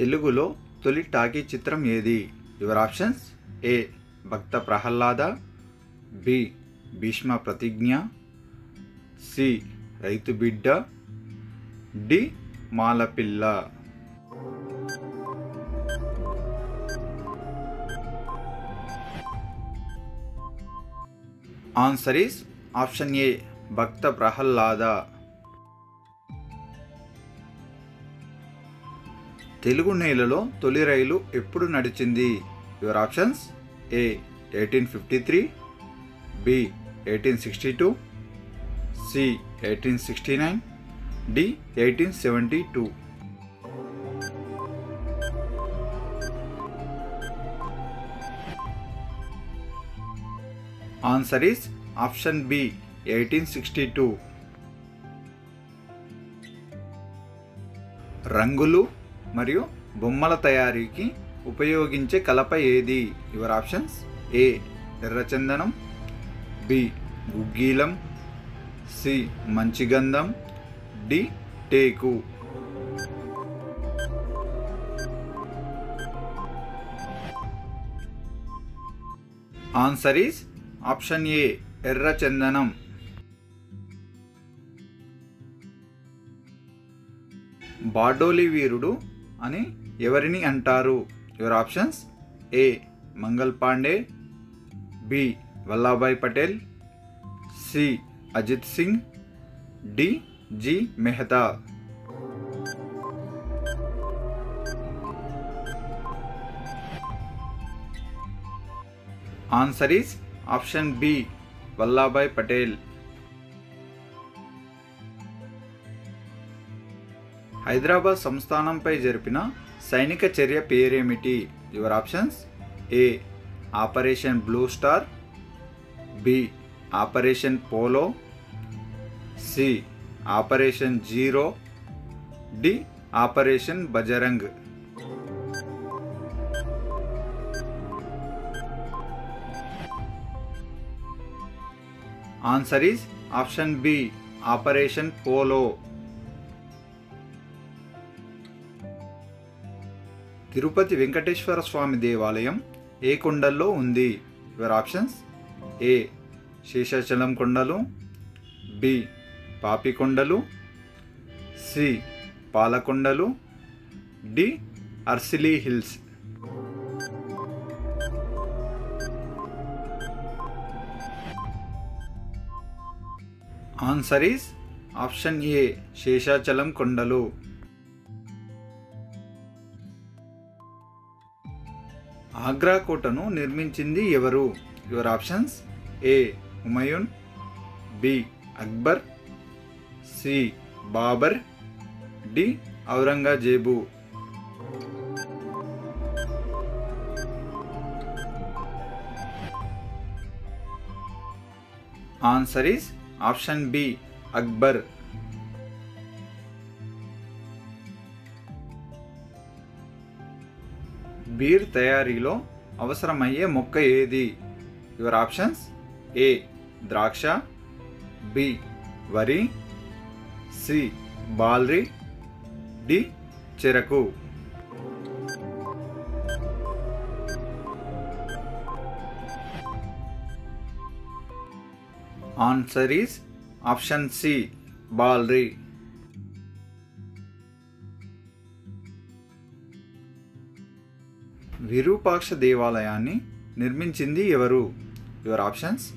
తెలుగులో తొలి టాకీ చిత్రం ఏది? Your options A. Bhakta Prahlada B. Bhishma Pratigna C. Raithu Bidda D. Malapilla. Answer is option A. Bhakta Prahlada. Telugu నేలలో తొలి రైలు ఎప్పుడు నడిచింది? Your options A eighteen fifty three B eighteen sixty two C eighteen sixty nine D eighteen seventy two answer is option B eighteen sixty two రంగులు మరియు బొమ్మల తయారీకి ఉపయోగించే కలప ఏది? Your options A. ఎర్రచందనం బి. గుగ్గీలం సి. మంచిగంధం D. Teak. Answer is option A. ఎర్రచందనం బార్డోలి వీరుడు అని ఎవరిని అంటారు? Your options A. Mangal Pandey B. Vallabhbhai Patel C. Ajit Singh D. G. Mehta. Answer is option B. Vallabhbhai Patel. Hyderabad సంస్థానంపై జరిపిన సైనిక చర్య పేరేమిటి? Your options A Operation Blue Star B Operation Polo C Operation Zero D Operation Bajrang answer is option B Operation Polo Tirupati Venkateswara Swamy దేవాలయం ఏ కొండల్లో ఉంది? Your options A Seshachalam కొండలు. B Papikondalu C Palakondalu D అర్సిలీ hills. Answer is option A Seshachalam కొండలు. ఆగ్రా కోటను నిర్మించింది ఎవరు? Your options A Humayun B Akbar C Babur D Aurangzeb answer is option B Akbar beer తయారీలో అవసరమయ్యే మొక్క ఏది? యువర్ ఆప్షన్స్ ఏ ద్రాక్ష. బి వరి. C barley. డి చెరకు. Answer is option C barley. Virupaksha దేవాలయాన్ని నిర్మించింది ఎవరు? Your options.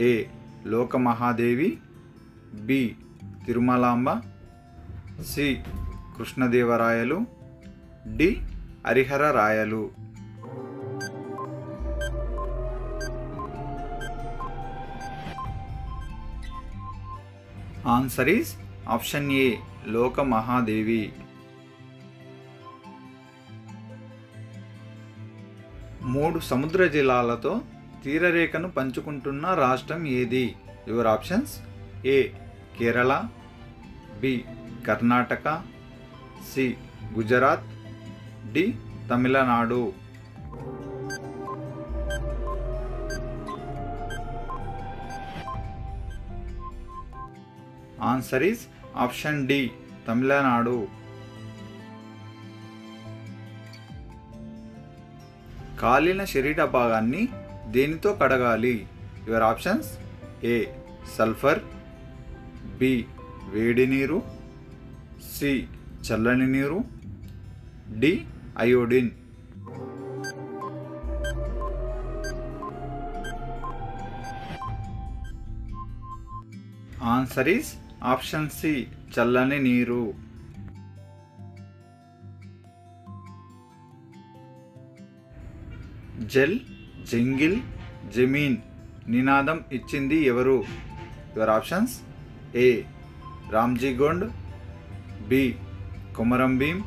A. Lokamahadevi. B. Tirumalamba. C. Krishnadevarayalu. D. Harihara Rayalu answer is option A. Lokamahadevi. మూడు సముద్ర జిల్లాలతో తీరరేఖను పంచుకుంటున్న రాష్ట్రం ఏది? Your options A Kerala B Karnataka C Gujarat D Tamil Nadu answer is option D Tamil Nadu కాలిన శరీర భాగాన్ని దేనితో కడగాలి? Your options A sulphur B వేడి నీరు సి చల్లని నీరు D iodine answer is option C చల్లని నీరు. జెల్ జంగిల్ జమీన్ నినాదం ఇచ్చింది ఎవరు? Your options. A. Ramji Gond B. Komaram Bheem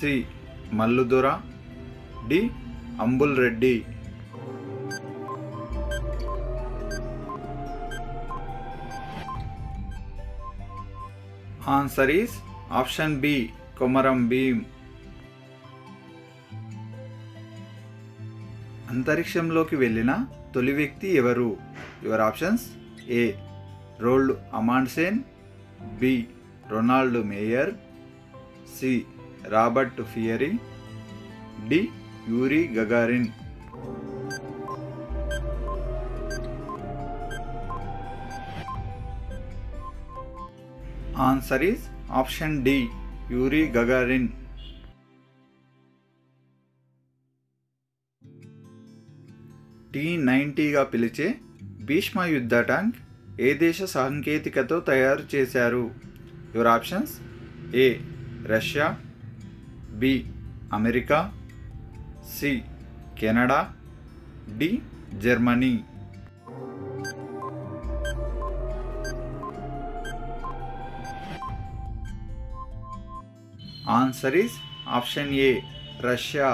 C. Malludora D. Ambul Reddy. Answer is option B Komaram Bheem. అంతరిక్షంలోకి వెళ్ళిన తొలి వ్యక్తి ఎవరు? Your options A. Roald Amundsen B. Ronald Mayer C. Robert Peary D. Yuri Gagarin. Answer is option D. Yuri Gagarin. నైంటీగా పిలిచే భీష్మ యుద్ధ tank ఏ దేశ సాంకేతికతో తయారు చేశారు? Your options A Russia B America C Canada D Germany answer is option A Russia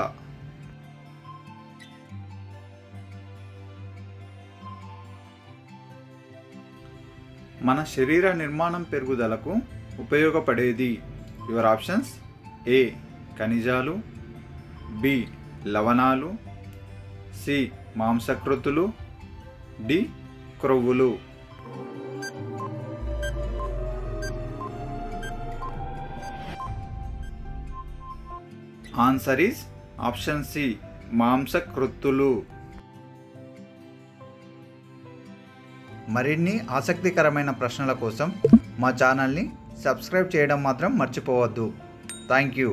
మన శరీర నిర్మాణం పెరుగుదలకు ఉపయోగపడేది. యువర్ ఆప్షన్స్ ఏ ఖనిజాలు. బి లవణాలు. సి మాంసకృతులు. డి క్రొవ్వులు. ఆన్సర్ ఈస్ ఆప్షన్ సి మాంసకృత్తులు మరిన్ని ఆసక్తికరమైన ప్రశ్నల కోసం మా ఛానల్ని సబ్స్క్రైబ్ చేయడం మాత్రం మర్చిపోవద్దు. Thank you.